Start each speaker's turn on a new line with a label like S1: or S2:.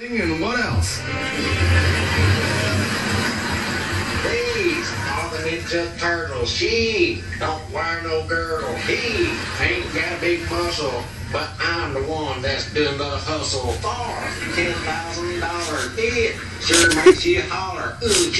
S1: And what else?
S2: These all the Ninja Turtles. She don't wear no girdle. He ain't got a big muscle. But I'm the one that's doing the hustle for ten thousand dollars. It sure makes you holler. Ooh,